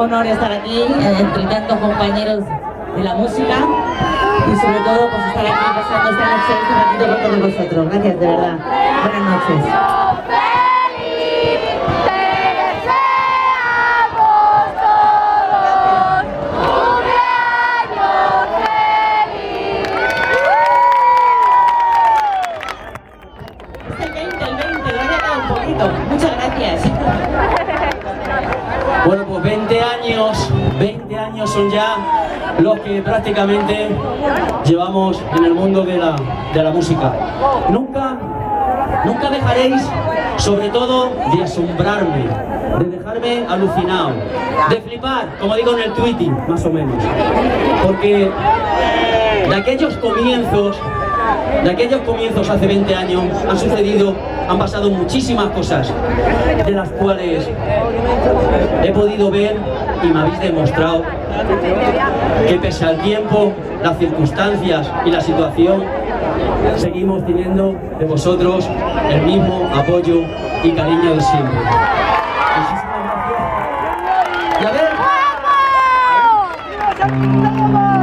honor estar aquí eh, entre tantos compañeros de la música y sobre todo pues estar aquí pasando esta noche este ratito con todos vosotros. Gracias, de verdad. Buenas noches. Es el Bueno, pues 20 años, 20 años son ya los que prácticamente llevamos en el mundo de la, de la música. Nunca, nunca dejaréis, sobre todo, de asombrarme, de dejarme alucinado, de flipar, como digo en el tweeting, más o menos. Porque de aquellos comienzos, de aquellos comienzos hace 20 años, han sucedido, han pasado muchísimas cosas, de las cuales he podido ver y me habéis demostrado que pese al tiempo, las circunstancias y la situación, seguimos teniendo de vosotros el mismo apoyo y cariño de siempre. Muchísimas gracias.